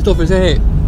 Christopher, você é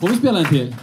Får vi spela en till?